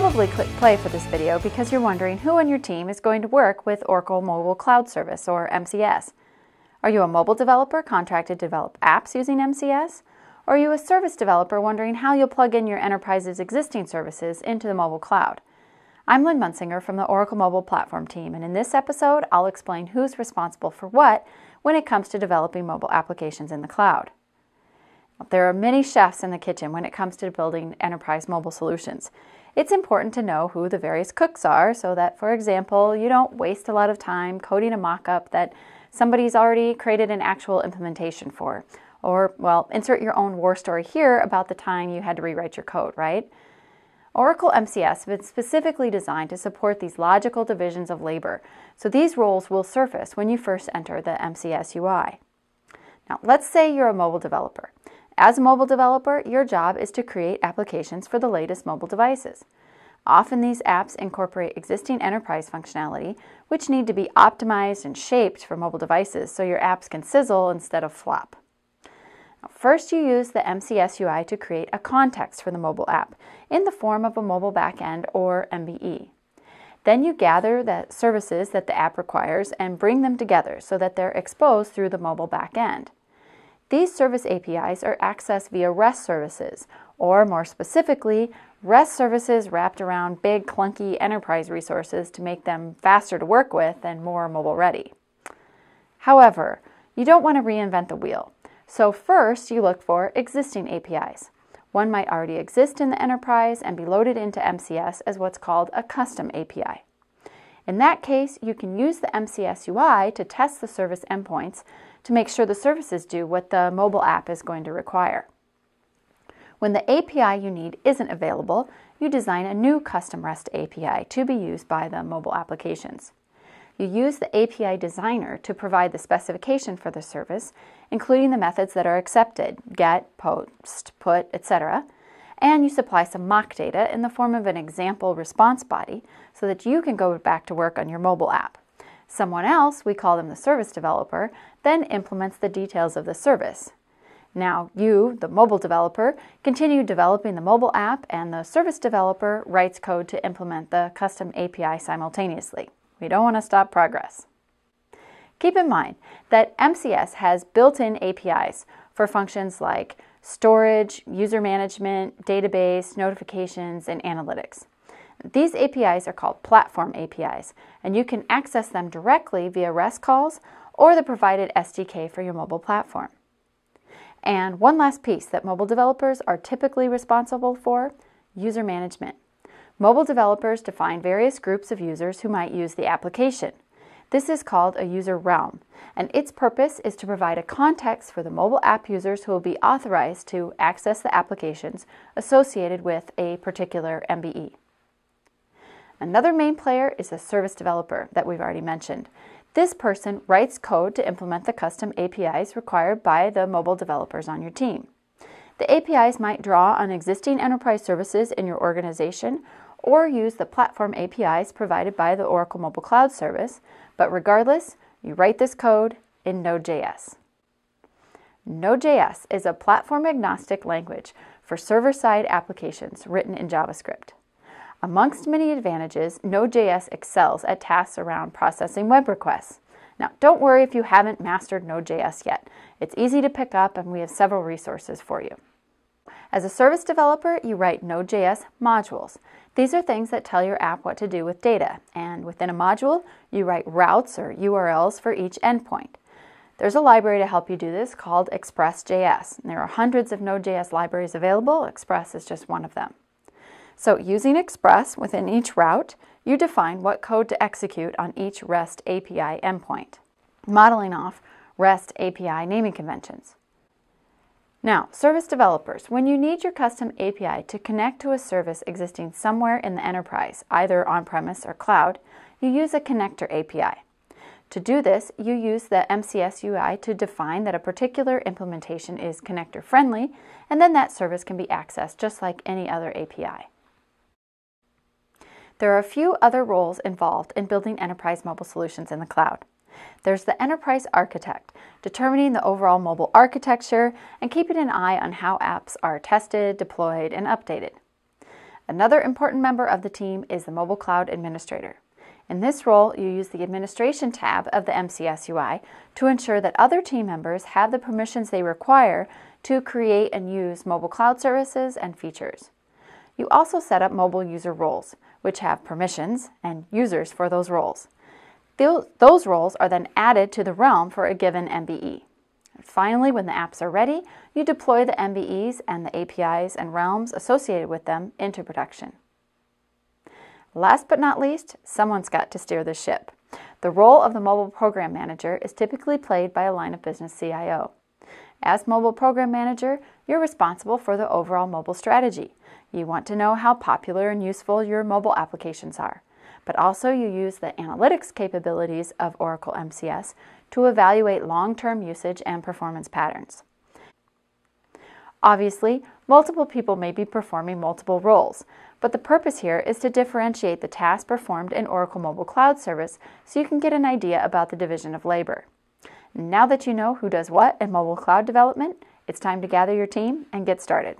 probably clicked play for this video because you're wondering who on your team is going to work with Oracle Mobile Cloud Service, or MCS. Are you a mobile developer contracted to develop apps using MCS? Or are you a service developer wondering how you'll plug in your enterprise's existing services into the mobile cloud? I'm Lynn Munsinger from the Oracle Mobile Platform team, and in this episode, I'll explain who's responsible for what when it comes to developing mobile applications in the cloud. There are many chefs in the kitchen when it comes to building enterprise mobile solutions. It's important to know who the various cooks are so that, for example, you don't waste a lot of time coding a mock-up that somebody's already created an actual implementation for. Or, well, insert your own war story here about the time you had to rewrite your code, right? Oracle MCS has been specifically designed to support these logical divisions of labor, so these roles will surface when you first enter the MCS UI. Now, let's say you're a mobile developer. As a mobile developer, your job is to create applications for the latest mobile devices. Often these apps incorporate existing enterprise functionality, which need to be optimized and shaped for mobile devices so your apps can sizzle instead of flop. First, you use the MCS UI to create a context for the mobile app in the form of a mobile backend or MBE. Then you gather the services that the app requires and bring them together so that they're exposed through the mobile backend. These service APIs are accessed via REST services, or more specifically, REST services wrapped around big, clunky enterprise resources to make them faster to work with and more mobile ready. However, you don't want to reinvent the wheel. So first, you look for existing APIs. One might already exist in the enterprise and be loaded into MCS as what's called a custom API. In that case, you can use the MCS UI to test the service endpoints to make sure the services do what the mobile app is going to require. When the API you need isn't available, you design a new custom REST API to be used by the mobile applications. You use the API designer to provide the specification for the service, including the methods that are accepted, get, post, put, etc., and you supply some mock data in the form of an example response body so that you can go back to work on your mobile app. Someone else, we call them the service developer, then implements the details of the service. Now, you, the mobile developer, continue developing the mobile app, and the service developer writes code to implement the custom API simultaneously. We don't want to stop progress. Keep in mind that MCS has built in APIs for functions like storage, user management, database, notifications, and analytics. These APIs are called platform APIs, and you can access them directly via REST calls or the provided SDK for your mobile platform. And one last piece that mobile developers are typically responsible for user management. Mobile developers define various groups of users who might use the application. This is called a user realm, and its purpose is to provide a context for the mobile app users who will be authorized to access the applications associated with a particular MBE. Another main player is the service developer that we've already mentioned. This person writes code to implement the custom APIs required by the mobile developers on your team. The APIs might draw on existing enterprise services in your organization or use the platform APIs provided by the Oracle Mobile Cloud Service, but regardless, you write this code in Node.js. Node.js is a platform agnostic language for server side applications written in JavaScript. Amongst many advantages, Node.js excels at tasks around processing web requests. Now, don't worry if you haven't mastered Node.js yet. It's easy to pick up and we have several resources for you. As a service developer, you write Node.js modules. These are things that tell your app what to do with data, and within a module, you write routes or URLs for each endpoint. There's a library to help you do this called Express.js. There are hundreds of Node.js libraries available. Express is just one of them. So using Express within each route, you define what code to execute on each REST API endpoint, modeling off REST API naming conventions. Now, service developers, when you need your custom API to connect to a service existing somewhere in the enterprise, either on-premise or cloud, you use a connector API. To do this, you use the MCS UI to define that a particular implementation is connector friendly, and then that service can be accessed just like any other API. There are a few other roles involved in building enterprise mobile solutions in the cloud. There's the enterprise architect, determining the overall mobile architecture and keeping an eye on how apps are tested, deployed, and updated. Another important member of the team is the Mobile Cloud Administrator. In this role, you use the Administration tab of the MCS UI to ensure that other team members have the permissions they require to create and use mobile cloud services and features. You also set up mobile user roles, which have permissions and users for those roles. Those roles are then added to the realm for a given MBE. Finally, when the apps are ready, you deploy the MBEs and the APIs and realms associated with them into production. Last but not least, someone's got to steer the ship. The role of the mobile program manager is typically played by a line of business CIO. As mobile program manager, you're responsible for the overall mobile strategy. You want to know how popular and useful your mobile applications are, but also you use the analytics capabilities of Oracle MCS to evaluate long-term usage and performance patterns. Obviously, multiple people may be performing multiple roles, but the purpose here is to differentiate the tasks performed in Oracle Mobile Cloud Service so you can get an idea about the division of labor. Now that you know who does what in mobile cloud development, it's time to gather your team and get started.